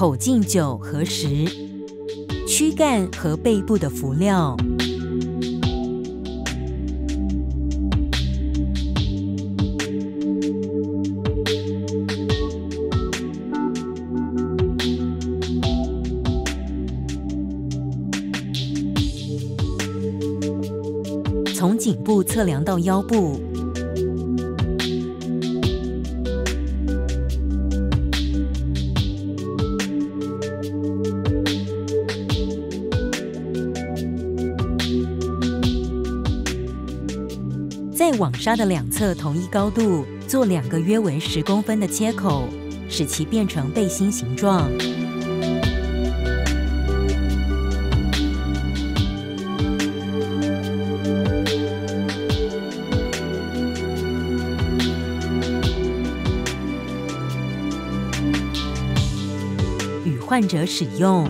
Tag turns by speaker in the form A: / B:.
A: 口径九和十，躯干和背部的浮料。从颈部测量到腰部，在网纱的两侧同一高度做两个约为十公分的切口，使其变成背心形状。患者使用。